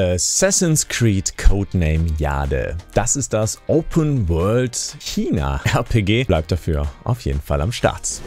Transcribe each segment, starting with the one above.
Assassin's Creed Codename Jade. Das ist das Open World China RPG. Bleibt dafür auf jeden Fall am Start.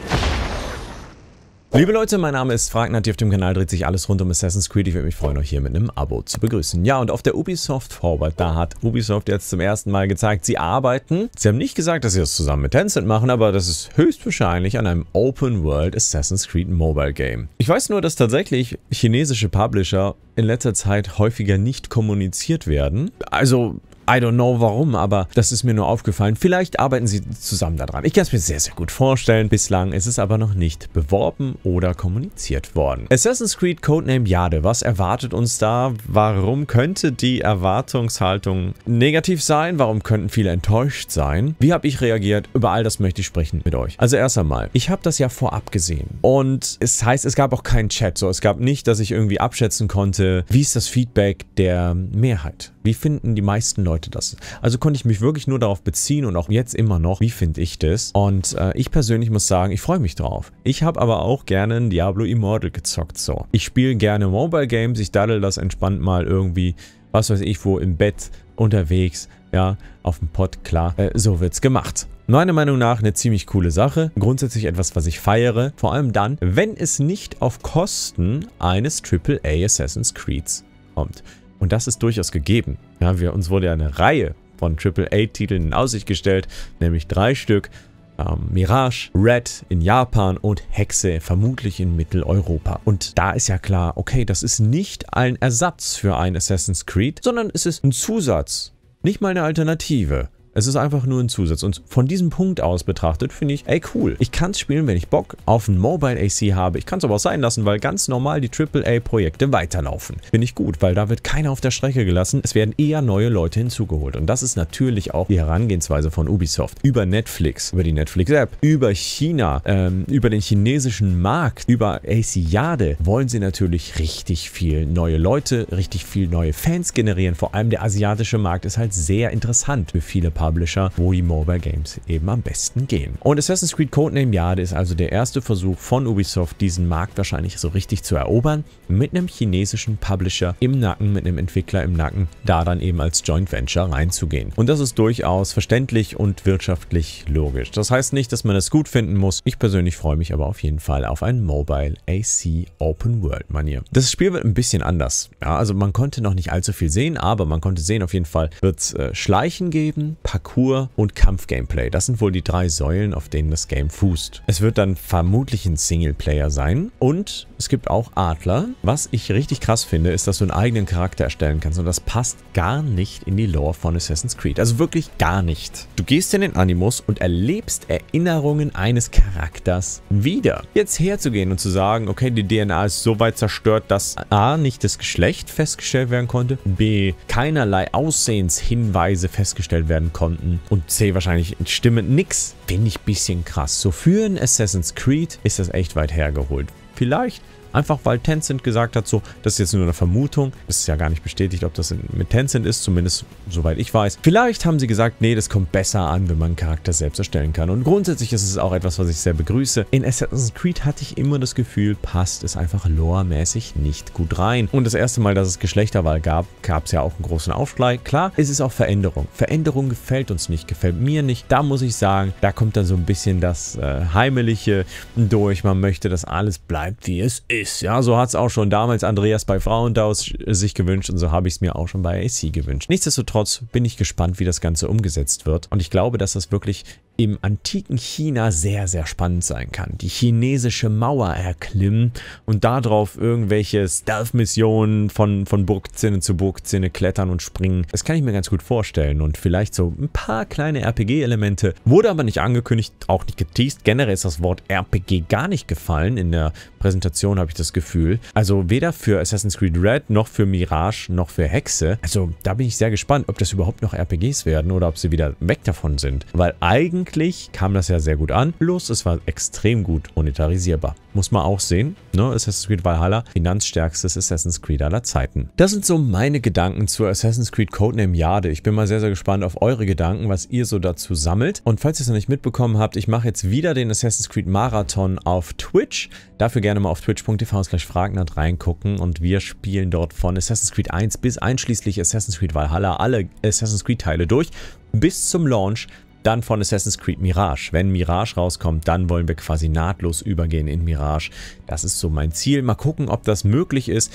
Liebe Leute, mein Name ist Fragnat, hier auf dem Kanal dreht sich alles rund um Assassin's Creed. Ich würde mich freuen, euch hier mit einem Abo zu begrüßen. Ja, und auf der Ubisoft Forward, da hat Ubisoft jetzt zum ersten Mal gezeigt, sie arbeiten. Sie haben nicht gesagt, dass sie das zusammen mit Tencent machen, aber das ist höchstwahrscheinlich an einem Open World Assassin's Creed Mobile Game. Ich weiß nur, dass tatsächlich chinesische Publisher in letzter Zeit häufiger nicht kommuniziert werden. Also I don't know warum, aber das ist mir nur aufgefallen. Vielleicht arbeiten sie zusammen daran. Ich kann es mir sehr, sehr gut vorstellen. Bislang ist es aber noch nicht beworben oder kommuniziert worden. Assassin's Creed Codename Jade. Was erwartet uns da? Warum könnte die Erwartungshaltung negativ sein? Warum könnten viele enttäuscht sein? Wie habe ich reagiert? Über all das möchte ich sprechen mit euch. Also erst einmal, ich habe das ja vorab gesehen. Und es heißt, es gab auch keinen Chat. So, es gab nicht, dass ich irgendwie abschätzen konnte, wie ist das Feedback der Mehrheit. Wie finden die meisten Leute das? Also konnte ich mich wirklich nur darauf beziehen und auch jetzt immer noch, wie finde ich das? Und äh, ich persönlich muss sagen, ich freue mich drauf. Ich habe aber auch gerne ein Diablo Immortal gezockt so. Ich spiele gerne Mobile Games, ich daddel das entspannt mal irgendwie, was weiß ich wo, im Bett, unterwegs, ja, auf dem Pod, klar, äh, so wird's gemacht. Meiner Meinung nach eine ziemlich coole Sache. Grundsätzlich etwas, was ich feiere. Vor allem dann, wenn es nicht auf Kosten eines AAA Assassin's Creeds kommt. Und das ist durchaus gegeben. Ja, wir, uns wurde ja eine Reihe von AAA-Titeln in Aussicht gestellt, nämlich drei Stück. Ähm, Mirage, Red in Japan und Hexe vermutlich in Mitteleuropa. Und da ist ja klar, okay, das ist nicht ein Ersatz für ein Assassin's Creed, sondern es ist ein Zusatz, nicht mal eine Alternative. Es ist einfach nur ein Zusatz. Und von diesem Punkt aus betrachtet finde ich, ey cool, ich kann es spielen, wenn ich Bock auf ein Mobile AC habe. Ich kann es aber auch sein lassen, weil ganz normal die AAA-Projekte weiterlaufen. Finde ich gut, weil da wird keiner auf der Strecke gelassen. Es werden eher neue Leute hinzugeholt. Und das ist natürlich auch die Herangehensweise von Ubisoft. Über Netflix, über die Netflix-App, über China, ähm, über den chinesischen Markt, über Asiade wollen sie natürlich richtig viel neue Leute, richtig viel neue Fans generieren. Vor allem der asiatische Markt ist halt sehr interessant für viele Partner. Publisher, wo die Mobile Games eben am besten gehen. Und Assassin's Creed Codename Jade ist also der erste Versuch von Ubisoft, diesen Markt wahrscheinlich so richtig zu erobern, mit einem chinesischen Publisher im Nacken, mit einem Entwickler im Nacken, da dann eben als Joint Venture reinzugehen. Und das ist durchaus verständlich und wirtschaftlich logisch. Das heißt nicht, dass man es gut finden muss. Ich persönlich freue mich aber auf jeden Fall auf ein Mobile AC Open World Manier. Das Spiel wird ein bisschen anders. Ja, also man konnte noch nicht allzu viel sehen, aber man konnte sehen, auf jeden Fall wird es äh, Schleichen geben, Parcours und Kampfgameplay. Das sind wohl die drei Säulen, auf denen das Game fußt. Es wird dann vermutlich ein Singleplayer sein und es gibt auch Adler. Was ich richtig krass finde, ist, dass du einen eigenen Charakter erstellen kannst und das passt gar nicht in die Lore von Assassin's Creed. Also wirklich gar nicht. Du gehst in den Animus und erlebst Erinnerungen eines Charakters wieder. Jetzt herzugehen und zu sagen, okay, die DNA ist so weit zerstört, dass A, nicht das Geschlecht festgestellt werden konnte, B, keinerlei Aussehenshinweise festgestellt werden konnten, konnten. Und C wahrscheinlich stimmend nix. Finde ich ein bisschen krass. So für ein Assassin's Creed ist das echt weit hergeholt. Vielleicht Einfach weil Tencent gesagt hat, so, das ist jetzt nur eine Vermutung. Das ist ja gar nicht bestätigt, ob das mit Tencent ist, zumindest soweit ich weiß. Vielleicht haben sie gesagt, nee, das kommt besser an, wenn man einen Charakter selbst erstellen kann. Und grundsätzlich ist es auch etwas, was ich sehr begrüße. In Assassin's Creed hatte ich immer das Gefühl, passt es einfach loremäßig nicht gut rein. Und das erste Mal, dass es Geschlechterwahl gab, gab es ja auch einen großen Aufschrei. Klar, es ist auch Veränderung. Veränderung gefällt uns nicht, gefällt mir nicht. Da muss ich sagen, da kommt dann so ein bisschen das äh, Heimeliche durch. Man möchte, dass alles bleibt, wie es ist ist. Ja, so hat es auch schon damals Andreas bei Frauendaus sich gewünscht und so habe ich es mir auch schon bei AC gewünscht. Nichtsdestotrotz bin ich gespannt, wie das Ganze umgesetzt wird und ich glaube, dass das wirklich im antiken China sehr, sehr spannend sein kann. Die chinesische Mauer erklimmen und darauf irgendwelche Stealth-Missionen von, von Burgzinne zu Burgzinne klettern und springen. Das kann ich mir ganz gut vorstellen und vielleicht so ein paar kleine RPG-Elemente. Wurde aber nicht angekündigt, auch nicht geteased. Generell ist das Wort RPG gar nicht gefallen. In der Präsentation habe ich das Gefühl. Also weder für Assassin's Creed Red noch für Mirage noch für Hexe. Also da bin ich sehr gespannt, ob das überhaupt noch RPGs werden oder ob sie wieder weg davon sind. Weil eigentlich eigentlich kam das ja sehr gut an, bloß es war extrem gut monetarisierbar. Muss man auch sehen, ne? Assassin's Creed Valhalla, finanzstärkstes Assassin's Creed aller Zeiten. Das sind so meine Gedanken zu Assassin's Creed Codename Jade. Ich bin mal sehr, sehr gespannt auf eure Gedanken, was ihr so dazu sammelt. Und falls ihr es noch nicht mitbekommen habt, ich mache jetzt wieder den Assassin's Creed Marathon auf Twitch. Dafür gerne mal auf twitch.tv slash fragnat reingucken und wir spielen dort von Assassin's Creed 1 bis einschließlich Assassin's Creed Valhalla alle Assassin's Creed Teile durch bis zum Launch dann von Assassin's Creed Mirage. Wenn Mirage rauskommt, dann wollen wir quasi nahtlos übergehen in Mirage. Das ist so mein Ziel. Mal gucken, ob das möglich ist.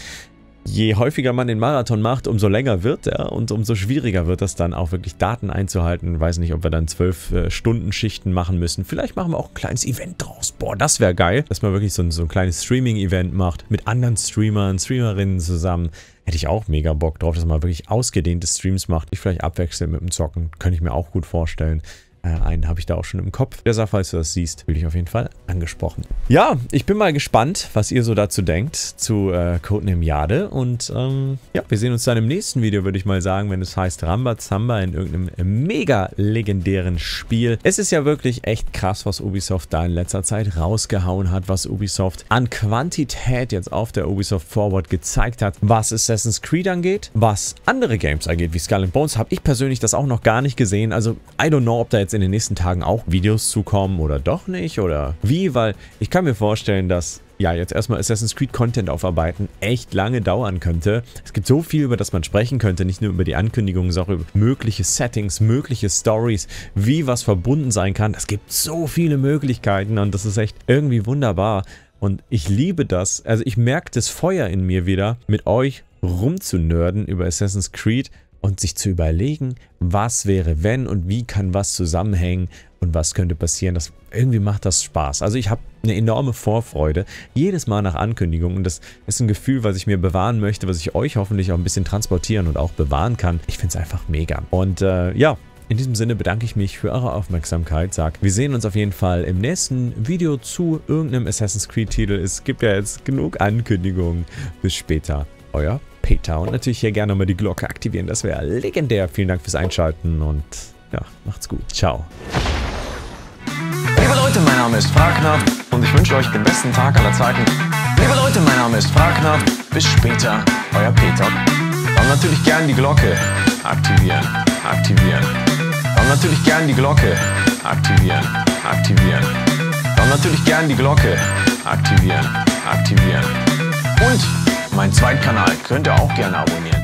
Je häufiger man den Marathon macht, umso länger wird er und umso schwieriger wird es dann auch wirklich Daten einzuhalten. Weiß nicht, ob wir dann zwölf äh, Stunden Schichten machen müssen. Vielleicht machen wir auch ein kleines Event draus. Boah, das wäre geil, dass man wirklich so ein, so ein kleines Streaming-Event macht mit anderen Streamern, Streamerinnen zusammen. Hätte ich auch mega Bock drauf, dass man wirklich ausgedehnte Streams macht. Ich vielleicht abwechseln mit dem Zocken. Könnte ich mir auch gut vorstellen. Äh, einen habe ich da auch schon im Kopf. Deshalb, falls du das siehst, will ich auf jeden Fall angesprochen. Ja, ich bin mal gespannt, was ihr so dazu denkt, zu äh, Codename Jade. Und ähm, ja, wir sehen uns dann im nächsten Video, würde ich mal sagen, wenn es heißt Rambazamba in irgendeinem mega legendären Spiel. Es ist ja wirklich echt krass, was Ubisoft da in letzter Zeit rausgehauen hat, was Ubisoft an Quantität jetzt auf der Ubisoft Forward gezeigt hat, was Assassin's Creed angeht, was andere Games angeht, wie Skull Bones, habe ich persönlich das auch noch gar nicht gesehen. Also, I don't know, ob da jetzt jetzt in den nächsten Tagen auch Videos zukommen oder doch nicht oder wie, weil ich kann mir vorstellen, dass ja, jetzt erstmal Assassin's Creed Content aufarbeiten echt lange dauern könnte. Es gibt so viel, über das man sprechen könnte, nicht nur über die Ankündigungen, sondern auch über mögliche Settings, mögliche Stories, wie was verbunden sein kann. Es gibt so viele Möglichkeiten und das ist echt irgendwie wunderbar. Und ich liebe das. Also ich merke das Feuer in mir wieder, mit euch rumzunörden über Assassin's Creed und sich zu überlegen, was wäre wenn und wie kann was zusammenhängen und was könnte passieren. Das, irgendwie macht das Spaß. Also ich habe eine enorme Vorfreude jedes Mal nach Ankündigung und das ist ein Gefühl, was ich mir bewahren möchte, was ich euch hoffentlich auch ein bisschen transportieren und auch bewahren kann. Ich finde es einfach mega. Und äh, ja, in diesem Sinne bedanke ich mich für eure Aufmerksamkeit. Sag, wir sehen uns auf jeden Fall im nächsten Video zu irgendeinem Assassin's Creed Titel. Es gibt ja jetzt genug Ankündigungen. Bis später. Euer Peter. Und natürlich hier gerne mal die Glocke aktivieren, das wäre legendär. Vielen Dank fürs Einschalten und ja, macht's gut. Ciao. Liebe Leute, mein Name ist Fragner und ich wünsche euch den besten Tag aller Zeiten. Liebe Leute, mein Name ist Fragner. Bis später, euer Peter. Und natürlich gern die Glocke aktivieren, aktivieren. Und natürlich gern die Glocke aktivieren, aktivieren. Und natürlich gern die Glocke aktivieren, aktivieren. Und mein Zweitkanal könnt ihr auch gerne abonnieren.